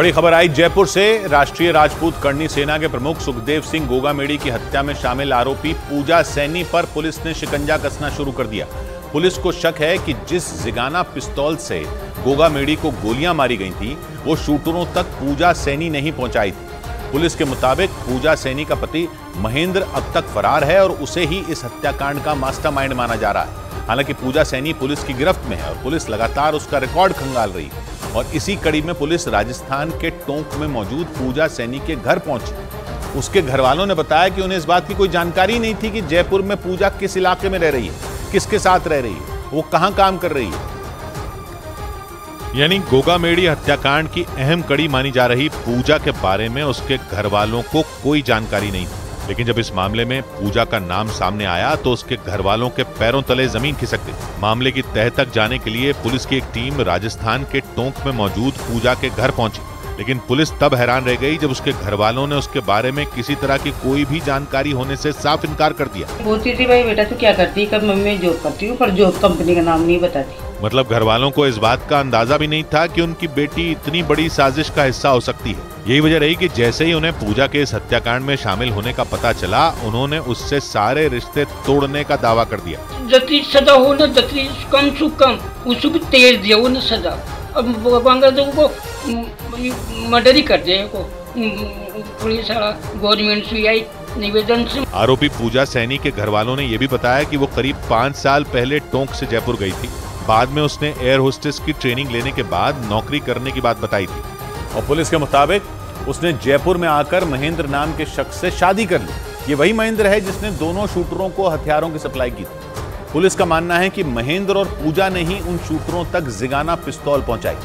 बड़ी खबर आई जयपुर से। राष्ट्रीय राजपूत करनी सेना के प्रमुख सुखदेव सिंह गोगामेड़ी की हत्या में शामिल आरोपी पूजा सैनी पर पुलिस ने शिकंजा कसना शुरू कर दिया। पुलिस को शक है कि जिस जिगाना पिस्तौल से गोगामेड़ी को गोलियाँ मारी गई थी, वो शूटरों तक पूजा सैनी नहीं पहुंचाई थी। पुलिस के मुताबिक पूजा सैनी का पति महेंद्र अब तक फरार है और उसे ही इस हत्याकांड का मास्टरमाइंड माना जा रहा है। हालाँकि पूजा सैनी पुलिस की गिरफ्त में है और पुलिस लगातार उसका रिकॉर्ड खंगाल रही। है और इसी कड़ी में पुलिस राजस्थान के टोंक में मौजूद पूजा सैनी के घर पहुँची। उसके घर वालों ने बताया कि उन्हें इस बात की कोई जानकारी नहीं थी कि जयपुर में पूजा किस इलाके में रह रही है, किसके साथ रह रही है, वो कहाँ काम कर रही है। यानी गोगामेड़ी हत्याकांड की अहम कड़ी मानी जा रही पूजा के बारे में उसके घर वालों को कोई जानकारी नहीं थी। लेकिन जब इस मामले में पूजा का नाम सामने आया तो उसके घर वालों के पैरों तले ज़मीन खिसक गई। मामले की तह तक जाने के लिए पुलिस की एक टीम राजस्थान के टोंक में मौजूद पूजा के घर पहुँची। लेकिन पुलिस तब हैरान रह गई जब उसके घर वालों ने उसके बारे में किसी तरह की कोई भी जानकारी होने से साफ़ इनकार कर दिया। पूछती थी, भाई बेटा, तू क्या करती कब मम्मी जॉब करती हूँ, पर जॉब कंपनी का नाम नहीं बताती। मतलब घर वालों को इस बात का अंदाज़ा भी नहीं था कि उनकी बेटी इतनी बड़ी साजिश का हिस्सा हो सकती है। यही वजह रही कि जैसे ही उन्हें पूजा के इस हत्याकांड में शामिल होने का पता चला उन्होंने उससे सारे रिश्ते तोड़ने का दावा कर दिया। जतरी सजा हो ना जतरी कम से कम उसको भी तेज दिया वो ना अब बांग्लादेश को मर्डर ही कर दिया को। पुलिस गवर्नमेंट से आई निवेदन से। आरोपी पूजा सैनी के घर वालों ने यह भी बताया कि वो करीब पाँच साल पहले टोंक से जयपुर गई थी। बाद में उसने एयर होस्टेस की ट्रेनिंग लेने के बाद नौकरी करने की बात बताई थी। और पुलिस के मुताबिक उसने जयपुर में आकर महेंद्र नाम के शख्स से शादी कर ली। ये वही महेंद्र है जिसने दोनों शूटरों को हथियारों की सप्लाई की थी। पुलिस का मानना है कि महेंद्र और पूजा ने ही उन शूटरों तक जिगाना पिस्तौल पहुंचाई।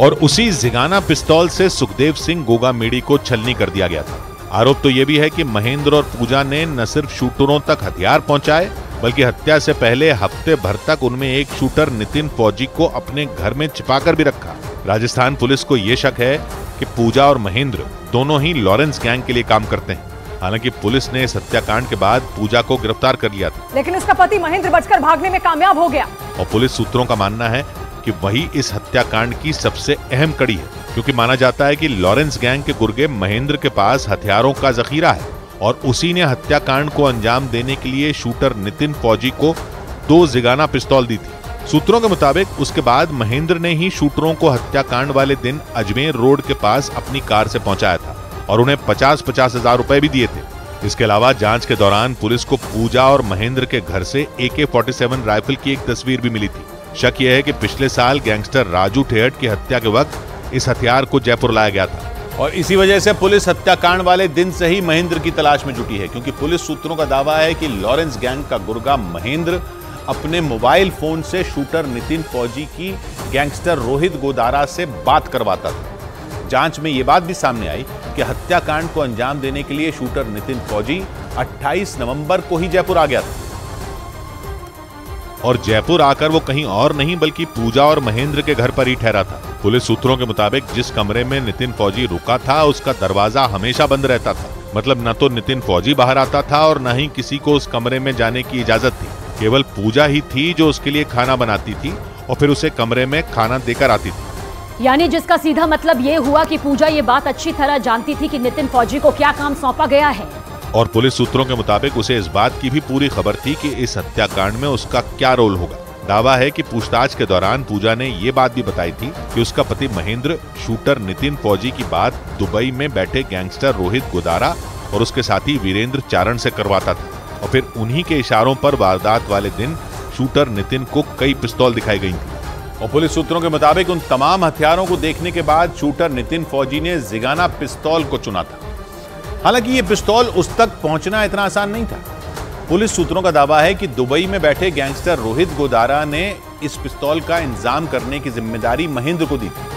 और उसी जिगाना पिस्तौल से सुखदेव सिंह गोगा मेड़ी को छलनी कर दिया गया था। आरोप तो यह भी है कि महेंद्र और पूजा ने न सिर्फ़ शूटरों तक हथियार पहुँचाए बल्कि हत्या से पहले हफ़्ते भर तक उनमें एक शूटर नितिन फौजी को अपने घर में छिपाकर भी रखा। राजस्थान पुलिस को यह शक है कि पूजा और महेंद्र दोनों ही लॉरेंस गैंग के लिए काम करते हैं। हालाँकि पुलिस ने इस हत्याकांड के बाद पूजा को गिरफ़्तार कर लिया था। लेकिन उसका पति महेंद्र बचकर भागने में कामयाब हो गया। और पुलिस सूत्रों का मानना है कि वही इस हत्याकांड की सबसे अहम कड़ी है क्योंकि माना जाता है कि लॉरेंस गैंग के गुर्गे महेंद्र के पास हथियारों का जखीरा है। और उसी ने हत्याकांड को अंजाम देने के लिए शूटर नितिन फौजी को दो जिगाना पिस्तौल दी थी। सूत्रों के मुताबिक, उसके बाद महेंद्र ने ही शूटरों को हत्याकांड वाले दिन अजमेर रोड के पास अपनी कार से पहुँचाया था और उन्हें पचास पचास हज़ार रुपए भी दिए थे। इसके अलावा जाँच के दौरान पुलिस को पूजा और महेंद्र के घर से ए के फोर्टी सेवन राइफल की एक तस्वीर भी मिली थी। शक यह है कि पिछले साल गैंगस्टर राजू ठेहट की हत्या के वक्त इस हथियार को जयपुर लाया गया था। और इसी वजह से पुलिस हत्याकांड वाले दिन से ही महेंद्र की तलाश में जुटी है, क्योंकि पुलिस सूत्रों का दावा है कि लॉरेंस गैंग का गुर्गा महेंद्र अपने मोबाइल फ़ोन से शूटर नितिन फौजी की गैंगस्टर रोहित गोदारा से बात करवाता था। जाँच में यह बात भी सामने आई कि हत्याकांड को अंजाम देने के लिए शूटर नितिन फौजी 28 नवंबर को ही जयपुर आ गया था। और जयपुर आकर वो कहीं और नहीं, बल्कि पूजा और महेंद्र के घर पर ही ठहरा था। पुलिस सूत्रों के मुताबिक, जिस कमरे में नितिन फौजी रुका था, उसका दरवाज़ा हमेशा बंद रहता था। मतलब न तो नितिन फौजी बाहर आता था और न ही किसी को उस कमरे में जाने की इजाज़त थी। केवल पूजा ही थी जो उसके लिए खाना बनाती थी और फिर उसे कमरे में खाना देकर आती थी। यानी जिसका सीधा मतलब ये हुआ कि पूजा ये बात अच्छी तरह जानती थी कि नितिन फौजी को क्या काम सौंपा गया है। और पुलिस सूत्रों के मुताबिक उसे इस बात की भी पूरी खबर थी कि इस हत्याकांड में उसका क्या रोल होगा। दावा है कि पूछताछ के दौरान पूजा ने ये बात भी बताई थी कि उसका पति महेंद्र, शूटर नितिन फौजी की बात दुबई में बैठे गैंगस्टर रोहित गोदारा और उसके साथी वीरेंद्र चारण से करवाता था। और फिर उन्हीं के इशारों पर वारदात वाले दिन शूटर नितिन को कई पिस्तौल दिखाई गई थी। और पुलिस सूत्रों के मुताबिक उन तमाम हथियारों को देखने के बाद शूटर नितिन फौजी ने जिगाना पिस्तौल को चुना था। हालाँकि ये पिस्तौल उस तक पहुँचना इतना आसान नहीं था। पुलिस सूत्रों का दावा है कि दुबई में बैठे गैंगस्टर रोहित गोदारा ने इस पिस्तौल का इंतज़ाम करने की ज़िम्मेदारी महेंद्र को दी थी।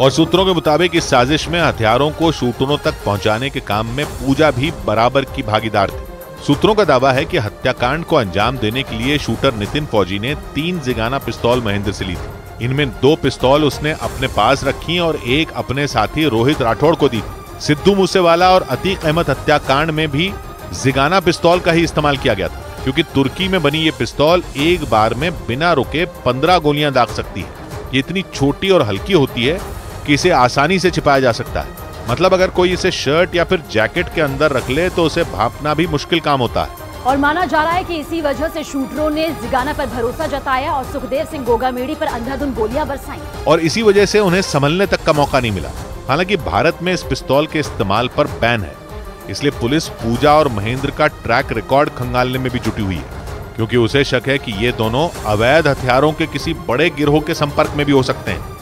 और सूत्रों के मुताबिक इस साजिश में हथियारों को शूटरों तक पहुँचाने के काम में पूजा भी बराबर की भागीदार थी। सूत्रों का दावा है कि हत्याकांड को अंजाम देने के लिए शूटर नितिन फौजी ने तीन जिगाना पिस्तौल महेंद्र से ली थी। इनमें दो पिस्तौल उसने अपने पास रखी और एक अपने साथी रोहित राठौड़ को दी थी। सिद्धू मूसेवाला और अतीक अहमद हत्याकांड में भी जिगाना पिस्तौल का ही इस्तेमाल किया गया था क्योंकि तुर्की में बनी ये पिस्तौल एक बार में बिना रुके पंद्रह गोलियाँ दाग सकती है। ये इतनी छोटी और हल्की होती है कि इसे आसानी से छिपाया जा सकता है। मतलब अगर कोई इसे शर्ट या फिर जैकेट के अंदर रख ले तो उसे भापना भी मुश्किल काम होता है। और माना जा रहा है कि इसी वजह से शूटरों ने जिगाना पर भरोसा जताया और सुखदेव सिंह गोगामेड़ी पर अंधाधुन गोलियाँ बरसाई। और इसी वजह से उन्हें संभलने तक का मौका नहीं मिला। हालाँकि भारत में इस पिस्तौल के इस्तेमाल पर बैन है। इसलिए पुलिस पूजा और महेंद्र का ट्रैक रिकॉर्ड खंगालने में भी जुटी हुई है, क्योंकि उसे शक है कि ये दोनों अवैध हथियारों के किसी बड़े गिरोह के संपर्क में भी हो सकते हैं।